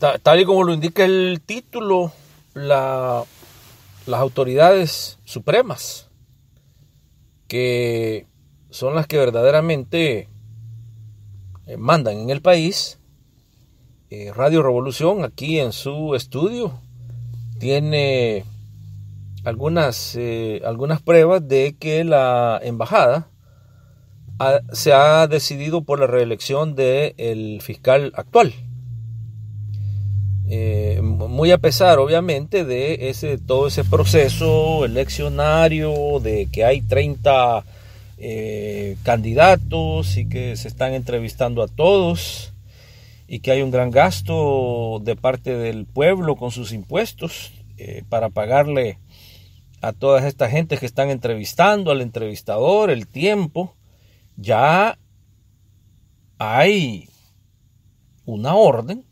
tal y como lo indica el título, la, las autoridades supremas, que son las que verdaderamente eh, mandan en el país, eh, Radio Revolución aquí en su estudio tiene algunas, eh, algunas pruebas de que la embajada se ha decidido por la reelección del fiscal actual. Muy a pesar, obviamente, de ese, todo ese proceso eleccionario, de que hay 30 eh, candidatos y que se están entrevistando a todos y que hay un gran gasto de parte del pueblo con sus impuestos eh, para pagarle a todas estas gentes que están entrevistando, al entrevistador, el tiempo, ya hay una orden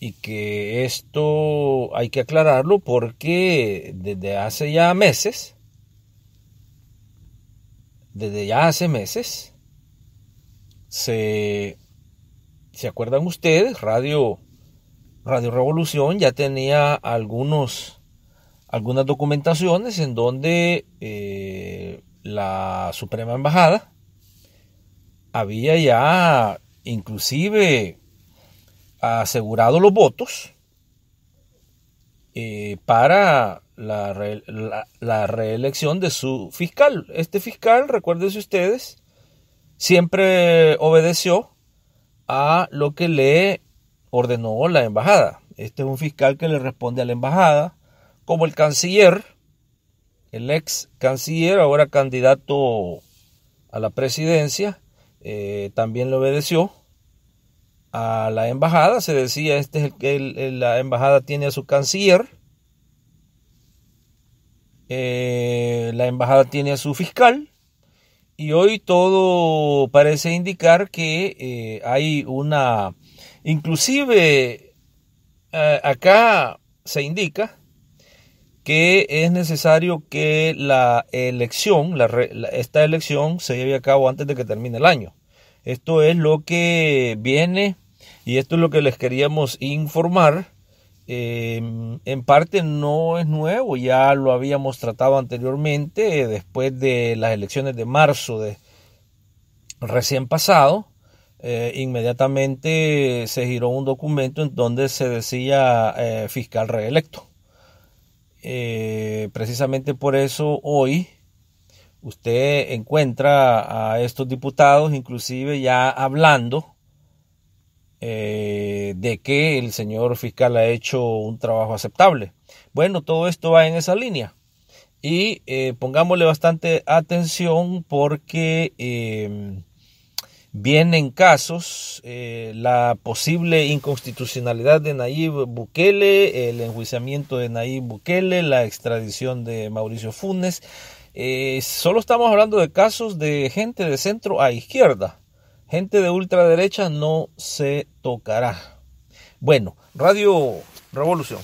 y que esto hay que aclararlo porque desde hace ya meses desde ya hace meses, se, ¿se acuerdan ustedes? Radio, Radio Revolución ya tenía algunos, algunas documentaciones en donde eh, la Suprema Embajada había ya inclusive asegurado los votos eh, para la, reelección de su fiscal. Este fiscal, recuérdense ustedes, siempre obedeció a lo que le ordenó la embajada. Este es un fiscal que le responde a la embajada, como el canciller, el ex canciller, ahora candidato a la presidencia, eh, también le obedeció a la embajada. Se decía, este es el la embajada tiene a su canciller eh, la embajada tiene a su fiscal y hoy todo parece indicar que eh, hay una, inclusive eh, acá se indica que es necesario que la elección, esta elección se lleve a cabo antes de que termine el año. Esto es lo que viene y esto es lo que les queríamos informar Em, en parte no es nuevo, ya lo habíamos tratado anteriormente, después de las elecciones de marzo de recién pasado, eh, inmediatamente se giró un documento en donde se decía eh, fiscal reelecto. Eh, precisamente por eso hoy usted encuentra a estos diputados inclusive ya hablando eh, de que el señor fiscal ha hecho un trabajo aceptable. Bueno, todo esto va en esa línea. Y eh, pongámosle bastante atención porque eh, vienen casos, la posible inconstitucionalidad de Nayib Bukele, el enjuiciamiento de Nayib Bukele, la extradición de Mauricio Funes. solo estamos hablando de casos de gente de centro a izquierda gente de ultraderecha no se tocará. Bueno, Radio Revolución.